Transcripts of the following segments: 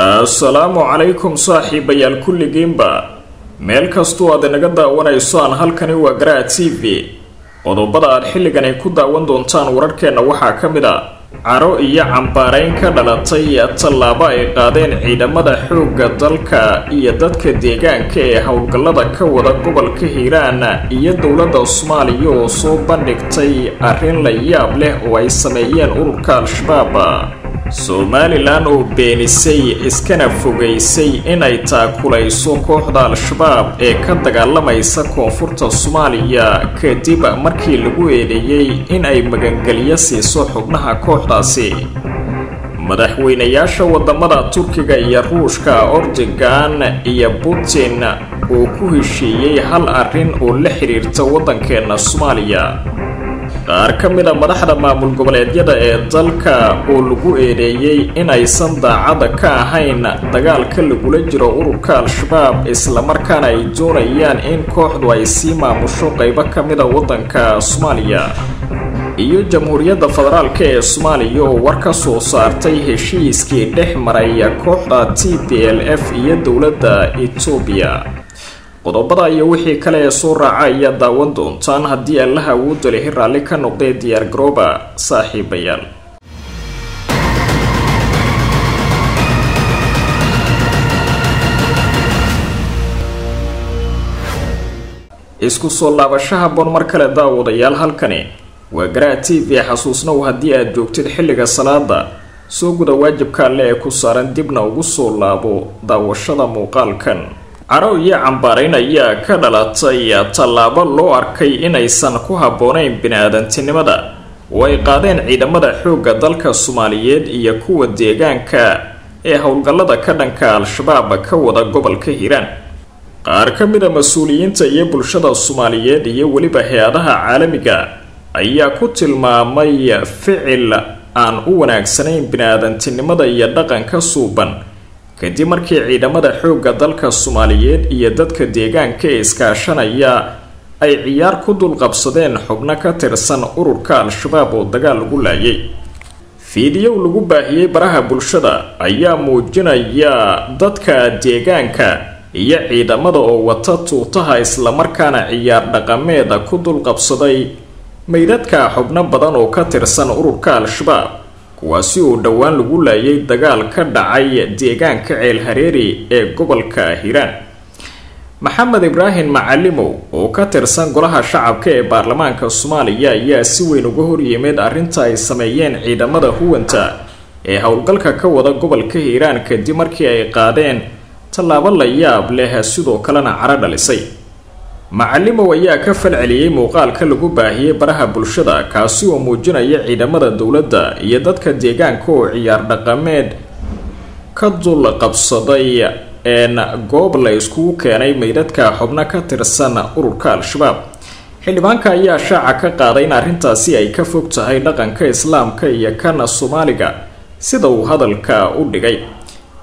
assalaamu calaykum saaxiibayaal kulligiinba. Meel kastuu aad inaga daawanayso aan halkani waa garaa t v. Qodobada aad xilligani ku daawan doontaan wararkeenna waxaa ka mid a caro iyo cambaarayn ka dhalatay tallaabo ay qaadeen ciidamada xoogga dalka iyo dadka deegaanka ee howlgallada ka wada gobolka hiiraan iyo dowladda soomaaliya oo soo bandhigtay arrin la yaab leh oo ay sameeyeen ururka al-shabaab somalilan oo beenisay iskana fogaysay inay taakulayso kooxda al-shabaab ee ka dagaalamaysa koonfurta soomaaliya kadib markii lagu eedeeyey in ay magangelyo siiso xubnaha kooxdaasi. Madaxweynayaasha waddamada turkiga iyo ruushka ordogan iyo putin oo ku heshiiyey hal arrin oo la xiriirta waddankeena soomaaliya qaar ka mid a madaxda maamul goboleedyada ee dalka oo lagu eedeeyey inaysan daacadda ka ahayn dagaalka lagula jiro ururka al-shabaab islamarkaana ay doonayaan in kooxdu ay sii maamusho qaybo ka mid a waddanka soomaaliya iyo jamhuuriyadda federaalk ee soomaaliya oo war ka soo saartay heshiiskii dhex maray kooxda t b l f iyo dowladda etoobiya qodobada iyo wixii kale ee soo raaca ayaa daawan doontaan haddii allaha awoodda lehi raalli ka noqdee diyaar garooba saaxiibayaal isku soo laabashaha bon mar kale daawadayaal halkani. Waa garaa t v xasuusnow haddii aad joogtid xilliga salaada soo guda waajibka alle ee ku saaran dibna ugu soo laabo daawashada muuqaalkan caro iyo cambaarayn ayaa ka dhalatay tallaabo loo arkay inaysan ku habboonayn bini-aadantinimada. Oo ay qaadeen ciidamada xoogga dalka soomaaliyeed iyo kuwa deegaanka ee howlgallada ka dhanka al-shabaab ka wada gobolka hiiraan qaar ka mid a mas'uuliyiinta iyo bulshada soomaaliyeed iyo weliba hay'adaha caalamiga ayaa ku tilmaamay ficil aan u wanaagsanayn bini-aadantinimada iyo dhaqanka suuban kadib markii ciidamada xoogga dalka soomaaliyeed iyo dadka deegaanka ee iskaashanaya ay ciyaar ku dulqabsadeen xubno ka tirsan ururka al-shabaab oo dagaal lagu laayay. Fiidiyow lagu baahiyey baraha bulshada ayaa muujinaya dadka deegaanka iyo ciidamada oo wata tuutaha islamarkaana ciyaar dhaqameeda ku dulqabsaday meydadka xubno badan oo ka tirsan ururka al-shabaab kuwaasi oo dhowaan lagu laayay dagaal ka dhacay deegaanka ceel hareeri ee gobolka hiiraan. Maxamed ibraahim macalimow oo ka tirsan golaha shacabka ee baarlamaanka soomaaliya ayaa si weyn uga horyimid arrinta ay sameeyeen ciidamada huwanta ee howlgalka ka wada gobolka hiiraan kadib markii ay qaadeen tallaabo la yaab leh sidoo kalena caro dhalisay macalimow ayaa ka falceliyey muuqaalka lagu baahiyey baraha bulshada kaasi oo muujinaya ciidamada dowladda iyo dadka deegaanka oo ciyaar dhaqameed. Ka dul qabsaday een goob la iskugu keenay meydadka xubno ka tirsan ururka al-shabaab. Xildhibaanka ayaa shaaca ka qaaday in arrintaasi ay ka fog tahay dhaqanka islaamka iyo kana soomaaliga sida uu hadalka u dhigay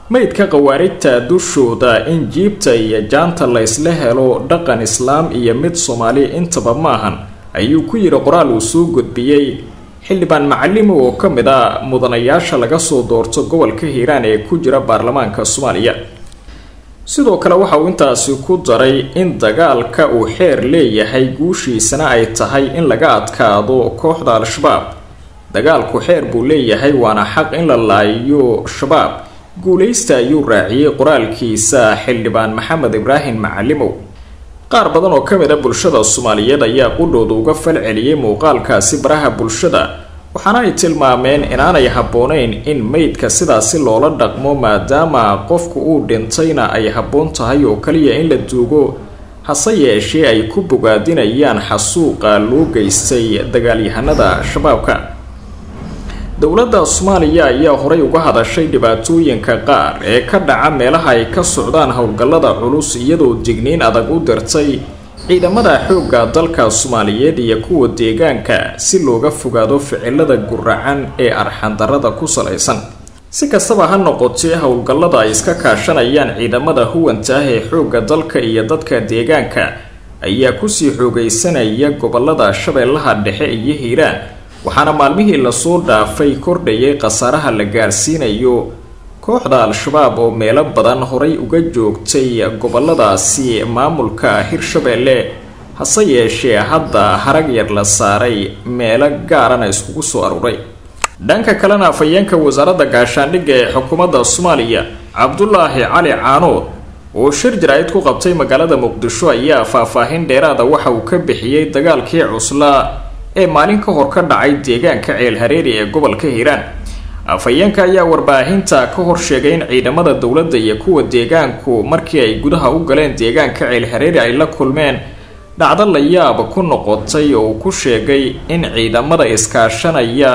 meydka khawaarijta dushooda in jiibta iyo jaanta la ysla helo dhaqan islaam iyo mid soomaali intaba maahan ayuu ku yidhi qoraal uu soo gudbiyey. Xildhibaan macalimo oo ka mid a mudanayaasha laga soo doorto gobolka hiiraan ee ku jira baarlamaanka soomaaliya. Sidoo kale waxa uu intaasi ku daray in dagaalka uu xeer leeyahay guushiisana ay tahay in laga adkaado kooxda al-shabaab. Dagaalku xeer buu leeyahay waana xaq in la laayo shabaab guulaysta ayuu raaciyey qoraalkiisa xildhibaan maxamed ibraahim macalimow. Qaar badan oo ka mid a bulshada soomaaliyeed ayaa qudhooda uga falceliyey muuqaalkaasi baraha bulshada waxaana ay tilmaameen inaanay habboonayn in meydka sidaasi loola dhaqmo maadaama qofku uu dhintayna ay habboon tahay oo kaliya in la duugo hase yeeshee ay ku bogaadinayaan xasuuqa loo geystay dagaalyahanada shabaabka dowladda soomaaliya ayaa horay uga hadashay dhibaatooyinka qaar ee ka dhaca meelaha ay ka socdaan howlgallada culus iyadoo digniin adag u dirtay ciidamada xoogga dalka soomaaliyeed iyo kuwa deegaanka si looga fogaado ficilada guracan ee arxandarada ku salaysan. Si kastaba ha noqotee howlgallada ay iska kaashanayaan ciidamada huwanta ah ee xoogga dalka iyo dadka deegaanka ayaa ku sii xoogaysanaya gobollada shabeellaha dhexe iyo hiiraan waxaana maalmihii la soo dhaafay kordhayay khasaaraha la gaarsiinayo kooxda al-shabaab oo meelo badan horay uga joogtay goboladaasi maamulka hirshabeelle hase yeeshee hadda harag yar la saaray meelo gaarana iskugu soo aruuray dhanka kalena afhayeenka wasaaradda gaashaandhigga ee xukuumadda soomaaliya cabdulaahi cali caanood oo shir jaraa'id ku qabtay magaalada muqdisho ayaa faahfaahin dheeraada waxa uu ka bixiyey dagaalkii cuslaa ee maalin ka hor ka dhacay deegaanka ceel hareeri ee gobolka hiiraan. Afhayeenka ayaa warbaahinta ka hor sheegay in ciidamada dowladda iyo kuwa deegaanku markii ay gudaha u galeen deegaanka ceel hareeri ay la kulmeen dhacdo la yaab ku noqotay oo uu ku sheegay in ciidamada iskaashanaya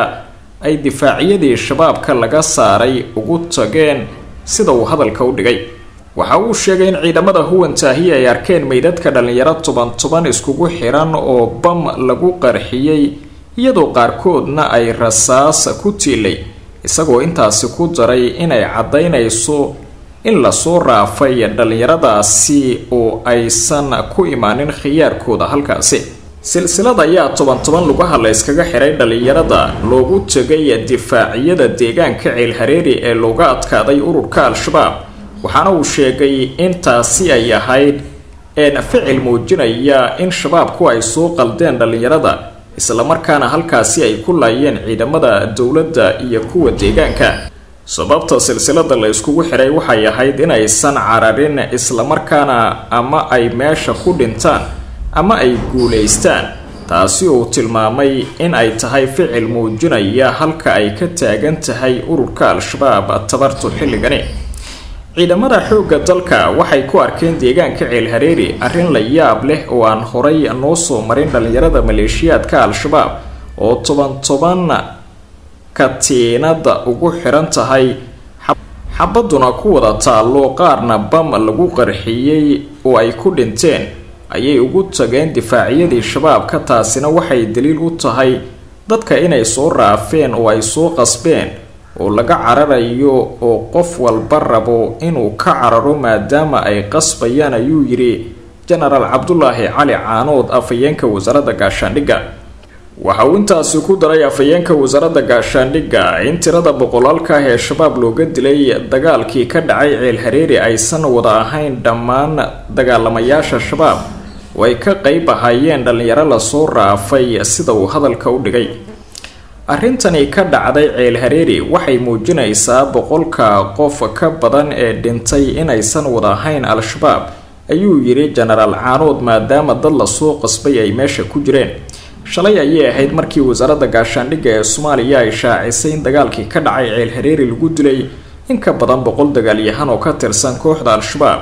ay difaacyadii shabaabka laga saaray ugu tageen sida uu hadalka u dhigay waxa uu sheegay in ciidamada huwantaahi ay arkeen meydadka dhalinyaro toban toban iskugu xiran oo bam lagu qarxiyey iyadoo qaarkoodna ay rasaas ku tiilay isagoo intaasi ku daray inay caddaynayso in la soo raafay dhalinyaradaasi oo aysan ku imaanin khiyaarkooda halkaasi. Silsilad ayaa toban toban lugaha la xiray dhalinyarada loogu tegay difaaciyada deegaanka ceel hareeri ee looga adkaaday ururka al-shabaab waxaana uu sheegay in taasi ay ahayd ficil muujinaya in shabaabku ay soo qaldeen dhalinyarada islamarkaana halkaasi ay ku laayeen ciidamada dowladda iyo kuwa deegaanka. Sababta silsilada la iskugu xiray waxay ahayd inaysan cararin islamarkaana ama ay meesha ku dhintaan ama ay guulaystaan taasi uu tilmaamay in ay tahay ficil muujinaya halka ay ka taagan tahay ururka al-shabaab tabartu xilligani ciidamada xoogga dalka waxay ku arkeen deegaanka ceel hareeri arrin la yaab leh oo aan horay noo soo marin dhalinyarada maleeshiyaadka al-shabaab oo toban toban katiinada ugu xiran tahay xabaduna ku wada taallo qaarna bam lagu qarxiyey oo ay ku dhinteen. Ayay ugu tageen difaacyadii shabaabka taasina waxay daliil u tahay dadka inay soo raafeen oo ay soo qasbeen oo laga cararayo oo qof walba rabo inuu ka cararo maadaama ay qasbayaan ayuu yidhi jenaraal cabdulaahi cali caanood afhayeenka wasaaradda gaashaandhigga. Waxa uu intaasi ku daray afhayeenka wasaaradda gaashaandhigga in tirada boqolaalka ah ee shabaab looga dilay dagaalkii ka dhacay ceel hareeri aysan wada ahayn dhammaan dagaalamayaasha shabaab oo ay ka qeyb ahaayeen dhalinyaro la soo raafay sida uu hadalka u dhigay arrintani ka dhacday ceel hareeri waxay muujinaysaa boqolka qof ka badan ee dhintay inaysan wada ahayn al-shabaab ayuu yidhi jenaraal caanood maadaama dad la soo qasbay ay meesha ku jireen. Shalay ayay ahayd markii wasaaradda gaashaandhigga ee soomaaliya ay shaacisay in dagaalkii ka dhacay ceel hareeri lagu dilay in ka badan boqol dagaalyahan oo ka tirsan kooxda al-shabaab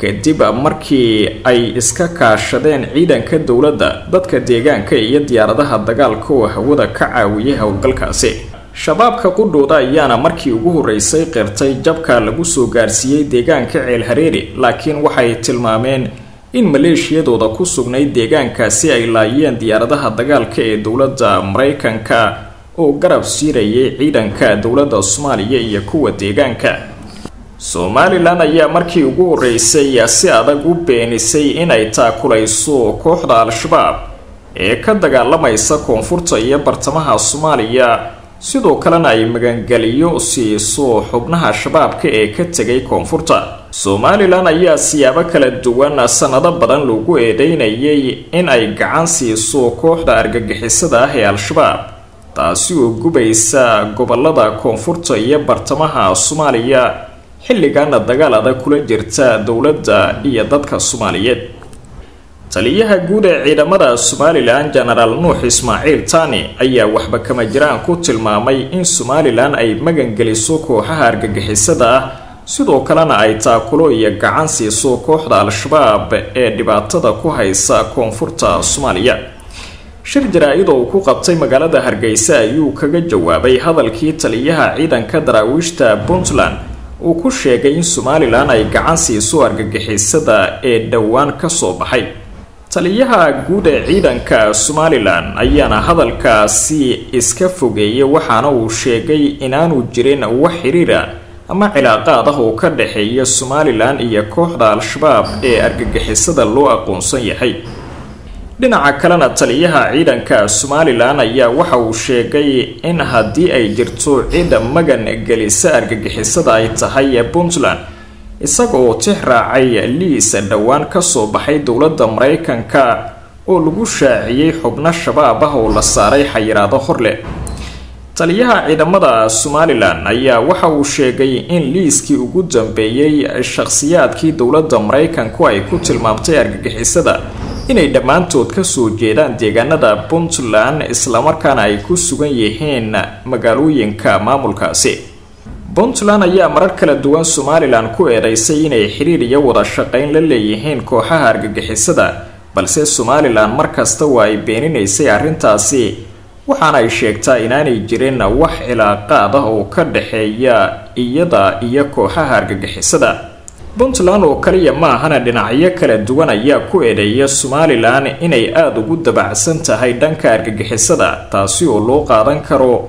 kadib markii ay iska kaashadeen ciidanka dowladda dadka deegaanka iyo diyaaradaha dagaalka oo hawada ka caawiyay howlgalkaasi shabaabka qudhooda ayaana markii ugu horeysay qirtay jabka lagu soo gaarsiiyey deegaanka ceel hareeri laakiin waxay tilmaameen in maleeshiyadooda ku sugnayd deegaankaasi ay laayeen diyaaradaha dagaalka ee dowladda maraykanka oo garab siirayay ciidanka dowladda soomaaliya iyo kuwa deegaanka somalilan ayaa markii ugu horeysay si adag u beenisay inay taakulayso kooxda al-shabaab ee ka dagaalamaysa koonfurta iyo bartamaha soomaaliya. Sidoo kalena ay magangeliyo siiso xubnaha shabaabka ee ka tegay koonfurta. Somalilan ayaa siyaabo kala duwan sanado badan lagu eedeynayay in ay gacan siiso kooxda argagixisada ah ee al-shabaab taasi oo gubaysa gobollada koonfurta iyo bartamaha soomaaliya xilligaana dagaal adag kula jirta dowladda iyo dadka soomaaliyeed. Taliyaha guud ee ciidamada somalilan jenaraal nuux ismaaciil tani ayaa waxba kama jiraan ku tilmaamay in somalilan ay magangeliso kooxaha argagixisada ah. Sidoo kalena ay taakulo iyo gacan siiso kooxda al-shabaab ee dhibaatada ku haysa koonfurta soomaaliya. Shir jaraa-id oo ku qabtay magaalada hargeysa ayuu kaga jawaabay hadalkii taliyaha ciidanka daraawiishta puntland uu ku sheegay in somalilan ay gacan siiso argagixisada ee dhowaan ka soo baxay. Taliyaha guud ee ciidanka somalilan ayaana hadalkaasi iska fogeeyay waxaana uu sheegay inaanu jirin wax xiriira ama cilaaqaad ah oo ka dhexeeya somalilan iyo kooxda al-shabaab ee argagixisada loo aqoonsan yahay dhinaca kalena taliyaha ciidanka somalilan ayaa waxa uu sheegay in haddii ay jirto cid magan gelisa argagixisada ay tahay puntland isagaoo tix raacay liis dhowaan ka soo baxay dowladda mareykanka oo lagu shaaciyey xubno shabaab ah oo la saaray xayiraado horleh taliyaha ciidamada somalilan ayaa waxa uu sheegay in liiskii ugu dambeeyey shakhsiyaadkii dowladda mareykanku ay ku tilmaamtay argagixisada inay dhammaantood ka soo jeedaan deegaanada puntland islamarkaana ay ku sugan yihiin magaalooyinka maamulkaasi. Puntland ayaa marar kala duwan somalilan ku eedeysay inay xiriir iyo wada shaqeyn la leeyihiin kooxaha argagixisada balse somalilan markasta waa ay beeninaysay arrintaasi waxaana ay sheegtaa inaanay jirin wax cilaaqaad ah oo ka dhexeeya iyada iyo kooxaha argagixisada puntland oo kaliya ma ahana dhinacyo kala duwan ayaa ku eedeeya somalilan inay aada ugu dabacsan tahay dhanka argagixisada taasi oo loo qaadan karo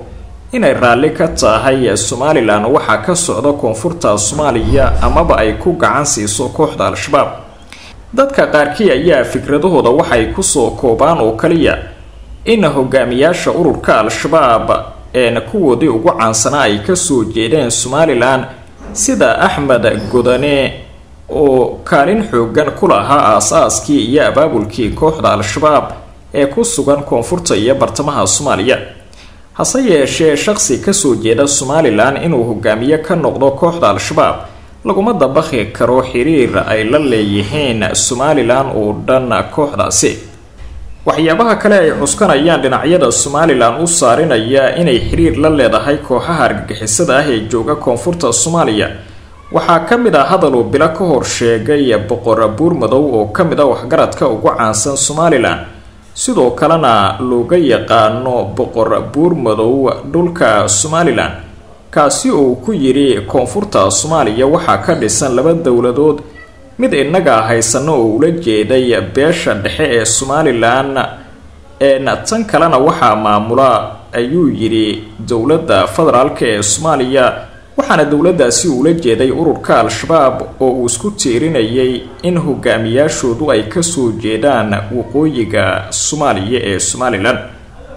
inay raalli ka tahay somalilan waxaa ka socda koonfurta soomaaliya amaba ay ku gacan siiso kooxda al-shabaab. Dadka qaarkii ayaa fikradahooda waxay ku soo koobaan oo kaliya in hogaamiyaasha ururka al-shabaab een kuwoodii ugu caansanaa ay ka soo jeedeen somalilan sida axmed godane oo kaalin xoogan ku lahaa aas-aaskii iyo abaabulkii kooxda al-shabaab ee ku sugan koonfurta iyo bartamaha soomaaliya. Hase yeeshee shaqsi ka soo jeeda somalilan inuu hogaamiye ka noqdo kooxda al-shabaab laguma dabaqi karo xiriir ay la leeyihiin somalilan oo dhan kooxdaasi waxyaabaha kale ay cuskanayaan dhinacyada somalilan u saarinaya inay xiriir la leedahay kooxaha argagixisada ah ee jooga koonfurta soomaaliya. Waxaa ka mid ah hadal uu bilo ka hor sheegay boqor buurmadow oo ka mid ah waxgaradka ugu caansan somalilan. Sidoo kalena looga yaqaano boqor buurmadow dhulka somalilan. Kaasi oo ku yidhi koonfurta soomaaliya waxaa ka dhisan laba dowladood mid innaga haysano oo ula jeeday beesha dhexe ee somalilan een tan kalena waxaa maamula ayuu yidhi dowladda federaalk ee soomaaliya waxaana dowladdaasi ula jeeday ururka al-shabaab oo uu isku tiirinayay in hogaamiyaashoodu ay ka soo jeedaan waqooyiga soomaaliya ee somalilan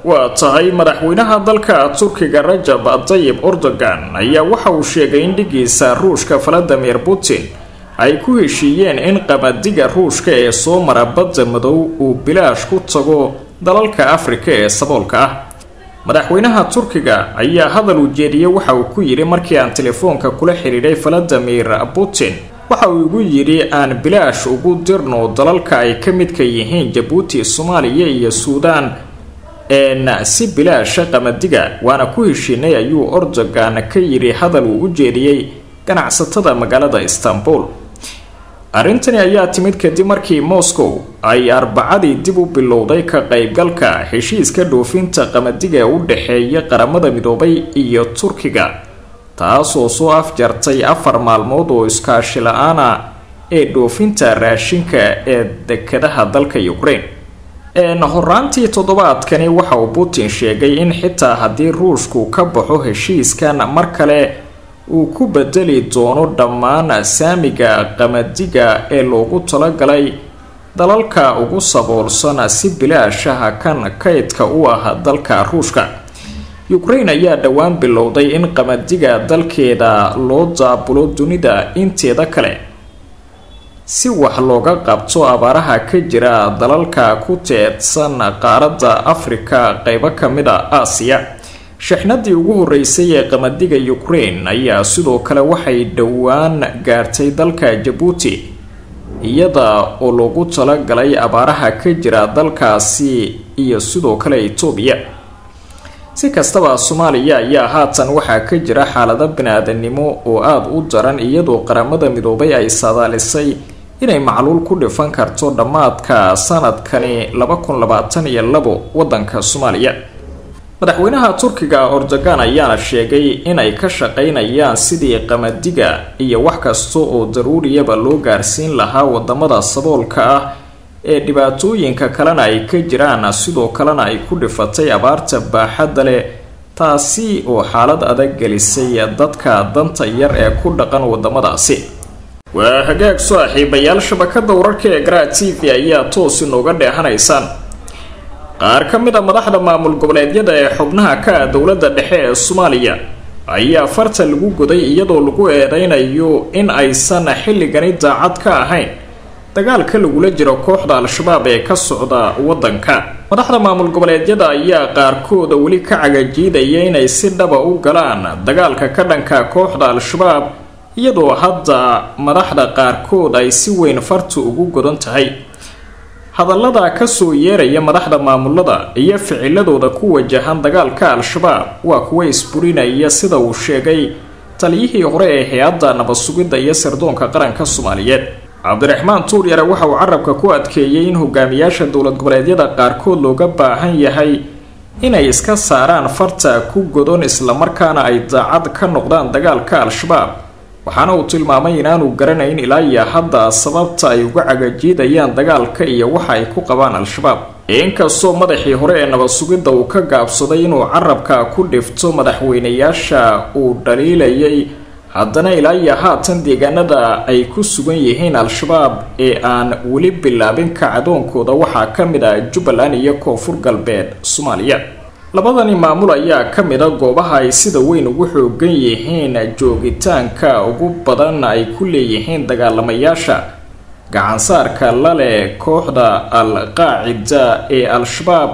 waa tahay madaxweynaha dalka turkiga rajab tayib erdogan ayaa waxa uu sheegay in dhigiisa ruushka valadimir putin ay ku heshiiyeen in qamadiga ruushka ee soo mara badda madow uu bilaash ku tago dalalka afrika ee saboolka ah. Madaxweynaha turkiga ayaa hadal ujeediyey waxa uu ku yidhi markii aan telefoonka kula xidhiidhay valadimir putin. Waxa uu igu yidhi aan bilaash ugu dirno dalalka ay ka midka yihiin jabuuti soomaaliya iyo suudaan een si bilaasha qamadiga. Waana ku heshiinay ayuu erdogan ka yidhi hadal uu u jeediyey ganacsatada magaalada istanbul arrintani ayaa timid kadib markii moscow ay arbacadii dib u bilowday ka qaybgalka heshiiska dhoofinta qamadiga u dhexeeya qaramada midoobay iyo turkiga taasoo soo afjartay afar maalmood oo iskaashi la'aana ee dhoofinta raashinka ee dekadaha dalka ukraine. Horaantii toddobaadkani waxa uu putin sheegay in xitaa haddii ruushku ka baxo heshiiskan mar kale uu ku bedeli doono dhammaan saamiga qamadiga ee loogu talagalay dalalka ugu saboolsan si bilaashaha kan kaydka u ah dalka ruushka. Ukraine ayaa dhowaan bilowday in qamadiga dalkeeda loo daabulo dunida inteeda kale. Si wax looga qabto abaaraha ka jira dalalka ku teedsan qaaradda afrika qeybo ka mid a aasiya shixnadii ugu horeysay ee qamadiga ukraine ayaa sidoo kale waxay dhowaan gaartay dalka jabuuti iyada oo loogu talagalay abaaraha ka jira dalkaasi iyo sidoo kale etoobiya si kastaba soomaaliya ayaa haatan waxaa ka jira xaalado bini-aadanimo oo aada u daran iyadoo qaramada midoobay ay saadaalisay inay macluul ku dhifan karto dhammaadka sanadkani laba kun labaatan iyo labo wadanka soomaaliya madaxweynaha turkiga erdogan ayaana sheegay inay ka shaqeynayaan sidii qamadiga iyo wax kasta oo daruuriyaba loo gaarsiin lahaa waddamada saboolka ah ee dhibaatooyinka kalena ay ka jiraan. Sidoo kalena ay ku dhifatay abaarta baaxadda leh taasi oo xaalad adag gelisay dadka danta yar ee ku dhaqan wadamadaasi. Waa hagaag saaxiibayaal shabakada wararka ee garaa t v ayaa toos inooga dheehanaysaan qaar ka mid a madaxda maamul goboleedyada ee xubnaha ka ah dowladda dhexe ee soomaaliya ayaa farta lagu goday iyadoo lagu eedeynayo in aysan xilligani daacad ka ahayn. Dagaalka lagula jiro kooxda al-shabaab ee ka socda waddanka. Madaxda maamul goboleedyada ayaa qaarkooda weli ka cagajiidaya inay si dhaba u galaan dagaalka ka dhanka kooxda al-shabaab iyadoo hadda madaxda qaarkood ay si weyn fartu ugu godan tahay hadallada ka soo yeeraya madaxda maamulada iyo ficiladooda ku wajahan dagaalka al-shabaab waa kuwa isburinaya sida uu sheegay taliyihii hore ee hay'adda nabad sugidda iyo sirdoonka qaranka soomaaliyeed. Cabdiraxmaan tuuryare waxa uu carabka ku adkeeyey in hogaamiyaasha dowlad goboleedyada qaarkood looga baahan yahay inay iska saaraan farta ku godon islamarkaana ay daacad ka noqdaan dagaalka al-shabaab waxaana uu tilmaamay inaanu garanayn ilaa iyo hadda sababta ay uga cagajiidayaan dagaalka iyo waxa ay ku qabaan al-shabaab. Inkastoo madaxii hore ee nabad sugidda uu ka gaabsaday inuu carabka ku dhifto madaxweynayaasha uu dhaliilayay haddana ilaa iyo haatan deegaanada ay ku sugan yihiin al-shabaab ee aan weli bilaabin kacdoonkooda waxaa ka mid ah jubbaland iyo koonfur galbeed soomaaliya labadani maamul ayaa ka mid a goobaha ay sida weyn ugu xoogan yihiin joogitaanka ugu badan ay ku leeyihiin dagaalamayaasha. Gacansaarka lale kooxda al-qaacida ee al-shabaab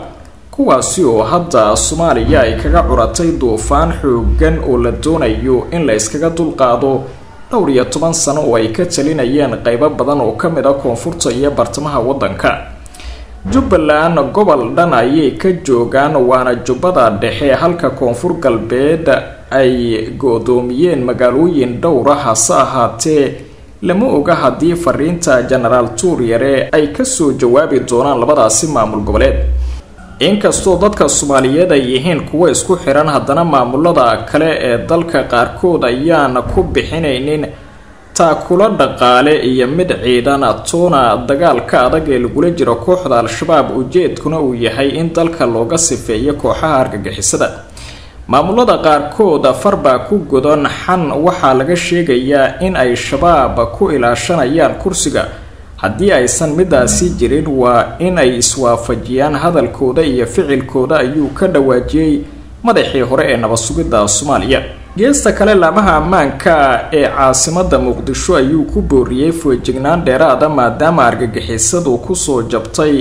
kuwaasi oo hadda soomaaliya ay kaga curatay duufaan xoogan oo la doonayo in la iskaga dulqaado dhowr iyo toban sano oo ay ka talinayeen qeybo badan oo ka mid a koonfurta iyo bartamaha waddanka jubbaland gobol dhan ayay ka joogaan waana jubbada dhexe. Halka koonfur galbeed ay go-doomiyeen magaalooyin dhowra hase ahaatee lama oga haddii fariinta genaraal tuuryare ay ka soo jawaabi doonaan labadaasi maamul goboleed. Inkastoo dadka soomaaliyeed ay yihiin kuwo isku xiran haddana maamulada kale ee dalka qaarkood ayaan ku bixinaynin taakulo dhaqaale iyo mid ciidan toona dagaalka adag ee lagula jiro kooxda al-shabaab ujeedkuna uu yahay in dalka looga sifeeyo kooxaha argagixisada. Maamulada qaarkood farbaa ku godan xan waxaa laga sheegayaa in ay shabaab ku ilaashanayaan kursiga. Haddii aysan midaasi jirin waa in ay iswaafajiyaan hadalkooda iyo ficilkooda ayuu ka dhawaajiyey madaxii hore ee nabad sugidda soomaaliya geesta kale laamaha ammaanka ee caasimada muqdisho ayuu ku booriyey foojignaan dheeraada maadaama argagixisadu ku soo jabtay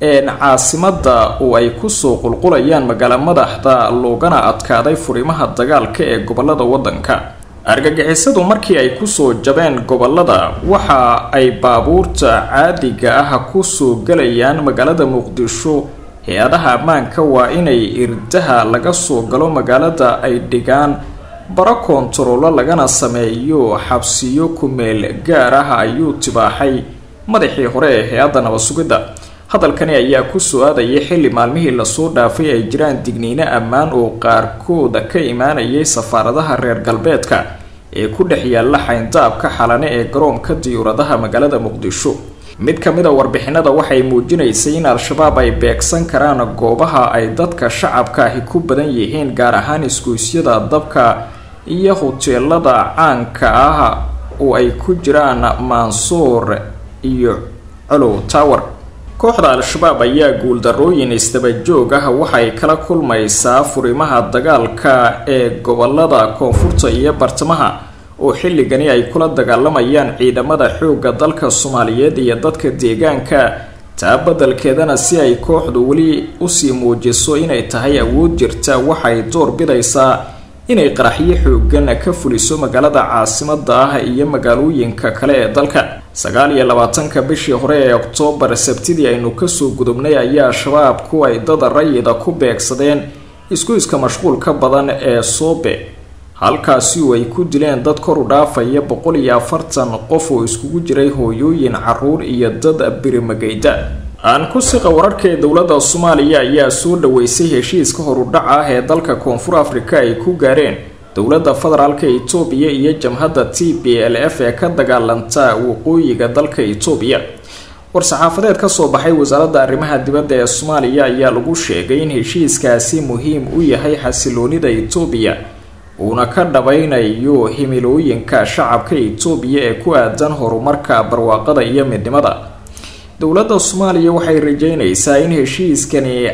caasimada oo ay ku soo qulqulayaan magaalo madaxda loogana adkaaday furimaha dagaalka ee gobollada waddanka. Argagixisadu markii ay ku soo jabeen gobollada waxa ay baabuurta caadiga ah ku soo gelayaan magaalada muqdisho hay'adaha ammaanka waa inay irdaha laga soo galo magaalada ay dhigaan baro koontaroolo lagana sameeyo xabsiyo kumeel gaar ah ayuu tibaaxay madaxii hore ee hay'adda nabad sugidda hadalkani ayaa ku soo aadayay xilli maalmihii la soo dhaafay ay jiraan digniino ammaan oo qaarkooda ka imaanayay safaaradaha reer galbeedka ee ku dhex yaalla xayndaabka xalane ee garoonka diyuuradaha magaalada muqdisho mid ka mid a warbixinada waxay muujinaysay in al-shabaab ay beegsan karaan goobaha ay dadka shacabka ahi ku badan yihiin gaar ahaan isgoysyada dabka iyo huteelada caanka ah oo ay ku jiraan mansuur iyo colow tower. Kooxda al-shabaab ayaa guuldarooyin isdabajoog ah waxay kala kulmaysaa furimaha dagaalka ee gobollada koonfurta iyo bartamaha oo xilligani ay kula dagaalamayaan ciidamada xoogga dalka soomaaliyeed iyo dadka deegaanka. Taa beddelkeedana si ay kooxdu weli u sii muujiso inay tahay awood jirta waxay door bidaysaa inay qaraxyo xoogan ka fuliso magaalada caasimada ah iyo magaalooyinka kale ee dalka. Sagaal iyo labaatanka bishii hore ee oktoobar sabtidii aynu ka soo gudubnay ayaa shabaabku ay dada rayida ku beegsadeen isgoyska mashquulka badan ee soobe halkaasi oo ay ku dileen dad kor u dhaafaya boqol iyo afartan qof oo iskugu jiray hooyooyin carruur iyo dad birimagayda aan ku siqa wararka ee dowladda soomaaliya ayaa soo dhaweysay heshiiska horudhac ah ee dalka koonfur afrika ay ku gaareen. Dowladda federaalka itoobiya iyo jamhadda t b l f ee ka dagaalanta waqooyiga dalka itoobiya. War-saxaafadeed ka soo baxay wasaaradda arrimaha dibadda ee soomaaliya ayaa lagu sheegay in heshiiskaasi muhiim u yahay xasiloonida itoobiya uuna ka dhabaynayo himilooyinka shacabka itoobiya ee ku aadan horumarka barwaaqada iyo midnimada. Dowladda soomaaliya waxay rajeynaysaa in heshiiskani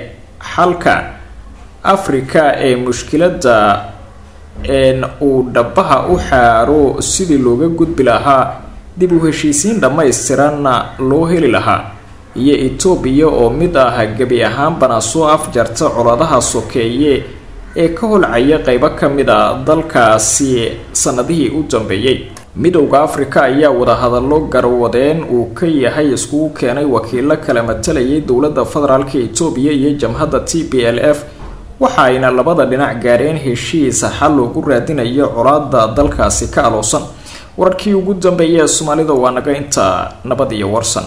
xalka afrika ee mushkiladda uu dhabaha u xaaro sidii looga gudbi lahaa dib u heshiisiin dhammaystiranna loo heli lahaa. Iyo etoobiya oo mid ah gebi ahaanbana soo afjarta coladaha sokeeye ee ka holcaya qeybo ka mid a dalkaasi sanadihii u dambeeyey. Midowda afrika ayaa wadahadallo garwadeen uu ka yahay iskugu keenay wakiilo kala matalayay dowladda federaalka etoobiya iyo jamhadda t b l f waxa ayna labada dhinac gaareen heshiis xal loogu raadinayo colaada dalkaasi ka aloosan. Wararkii ugu dambeeya ee soomaalida waa naga inta nabad iyo warsan